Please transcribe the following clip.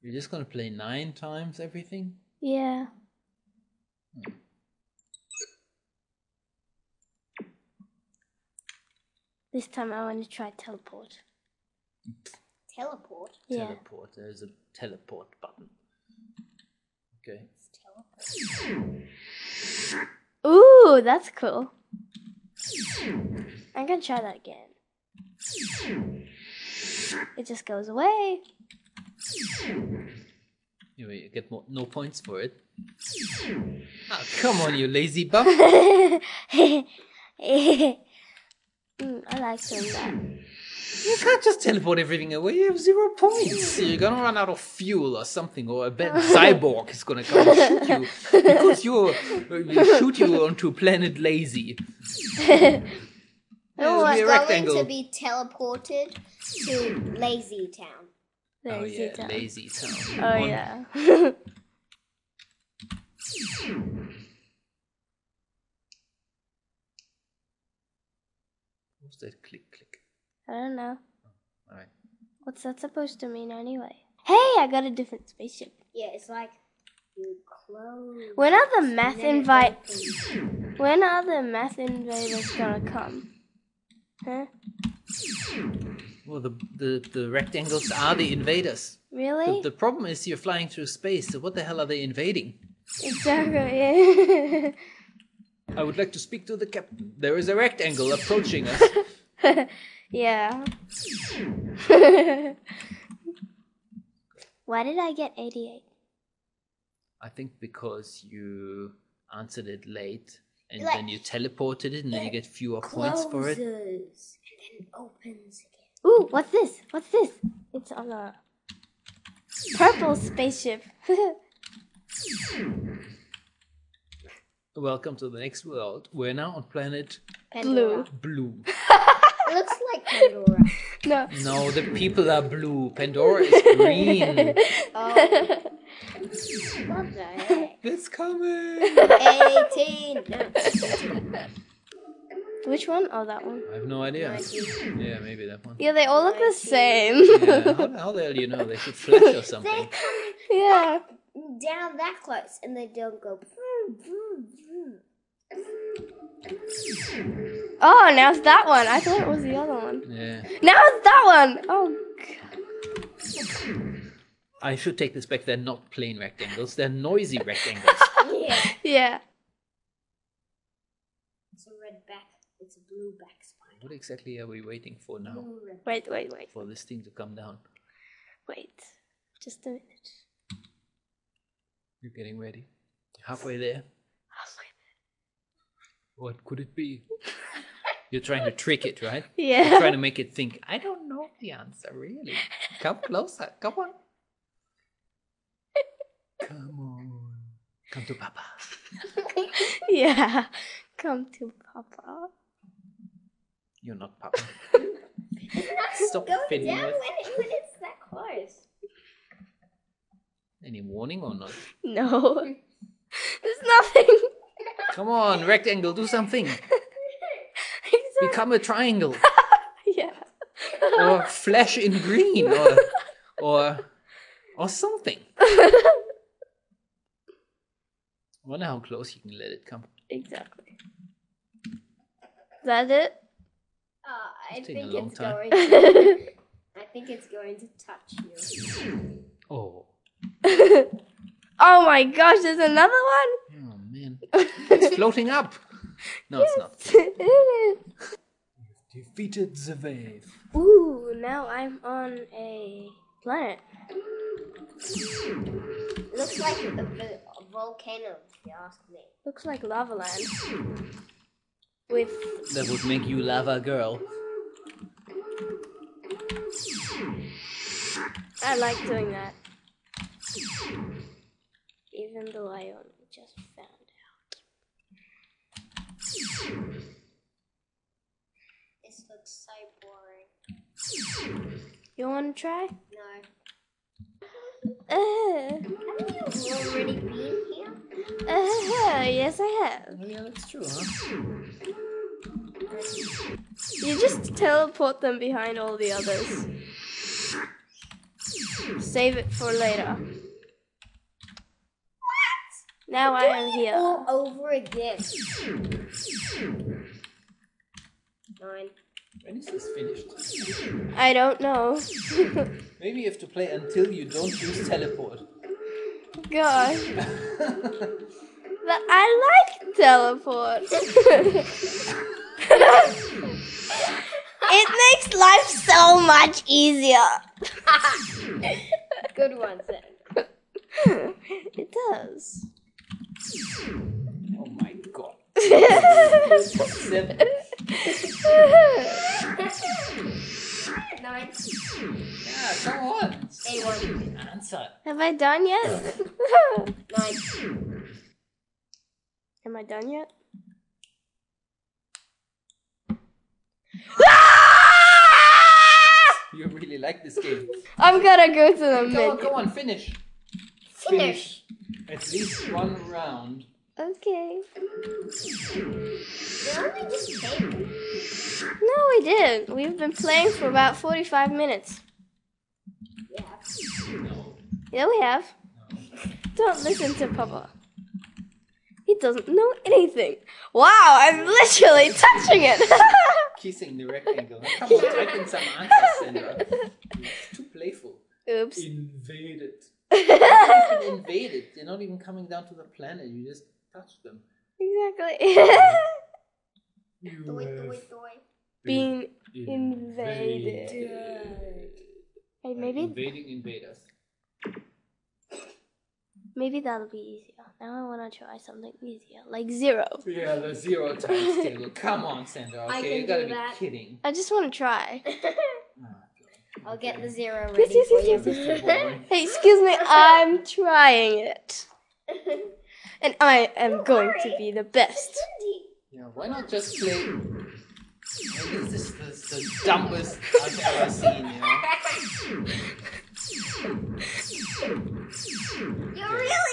You're just gonna play nine times everything? Yeah. Hmm. This time I want to try teleport. Teleport. Yeah. Teleport. There's a teleport button. Okay. It's teleport. Ooh, that's cool. I'm gonna try that again. It just goes away. You, you get more, no points for it. Ah, come on, you lazy bum. mm, I like doing that. You can't just teleport everything away. You have zero points. You're gonna run out of fuel or something, or a bad cyborg is gonna come and shoot you because you're uh, shoot you onto planet lazy. Oh, It'll I- be a Going rectangle. to be teleported to Lazy Town. Oh yeah, town. lazy town. Oh On- yeah. What's that click click? I don't know. Oh, All right. What's that supposed to mean anyway? Hey, I got a different spaceship. Yeah, it's like you close. When are the math invite? When are the math invaders gonna come? Huh? Well, the, the the rectangles are the invaders. The, Really? the problem is you're flying through space. So what the hell are they invading? Exactly. I would like to speak to the captain. There is a rectangle approaching us. yeah. Why did I get 88? I think because you answered it late and Like- then you teleported it and then you get fewer points for it. And then opens again. Ooh, what's this? What's this? It's on a purple spaceship. Welcome to the next world. We're now on planet Blue. Blue. It looks like Pandora. No. No, the people are blue. Pandora is green. Oh. what the heck? it's coming. 18. No. Which one? Oh, that one. I have no idea. Nineteen. Yeah, maybe that one. Yeah, they all look the same. Yeah, how, how the hell do you know? They should flash or something. They come yeah. down that close and they don't go. vroom, vroom, vroom. Oh, now it's that one. I thought it was the other one. Yeah. Now it's that one. Oh, God. I should take this back. They're not plain rectangles. They're noisy rectangles. Yeah. yeah. It's a red back. It's a blue back spine. what exactly are we waiting for now? Wait, wait, wait, For this thing to come down. wait. Just a minute. You're getting ready. Halfway there. What could it be? You're trying to trick it, right? Yeah. You're trying to make it think, I don't know the answer, really. Come closer. Come on. Come on. Come to Papa. yeah. Come to Papa. You're not Papa. Stop Go down when, it, when it's that close. any warning or not? No. There's nothing. Come on, rectangle, do something. Exactly. Become a triangle. Yeah. Or flash in green or or or something. I wonder how close you can let it come. exactly. Is that it? Uh, I It's taking a think it's time. going. To, I think it's going to touch you. Oh. oh my gosh, there's another one? Man. It's floating up. No, it's not. it is. Defeated the wave. Ooh, now I'm on a planet. Looks like a, a, a volcano, if you ask me. Looks like lava land. With That would make you lava girl. I like doing that. Even though I only just found out. This looks so boring. You wanna try? No. Uh, Haven't you already been here? uh, yes I have. Oh yeah, that's true, huh? You just teleport them behind all the others. Save it for later. Now I am here. All over again. Nine. When is this finished? I don't know. Maybe you have to play until you don't use teleport. Gosh. But I like teleport. it makes life so much easier. Good one, Sam. it does. Oh my god. Seven. Nine. Yeah, come on. A one. Answer. Have I done yet? Nine. Am I done yet? You really like this game. I'm gonna go to the Come on, mid. come on, finish. Finish. At least one round. Okay. We only just played. No, we didn't. We've been playing for about 45 minutes. Yeah. Yeah, we have. Don't listen to Papa. He doesn't know anything. Wow, I'm literally touching it. Kissing the rectangle. Come on, type in some answers, Sandra. It's too playful. Oops. Invaded. Not even invaded. They're not even coming down to the planet. You just touch them. exactly. You Doi, doi, doi. Being invaded. Hey, maybe Invading invaders. maybe that'll be easier. Now I want to try something easier, like zero. Yeah, the zero times table. Come on, Sandra. I Okay, can you gotta do be that. kidding. I just want to try. I'll get the zero ready yes, for yes, you. Yes, yes, hey, excuse me, I'm trying it. And I am Don't going worry. to be the best. Yeah, why not just play? This is the, the dumbest I've ever seen, you know? You're really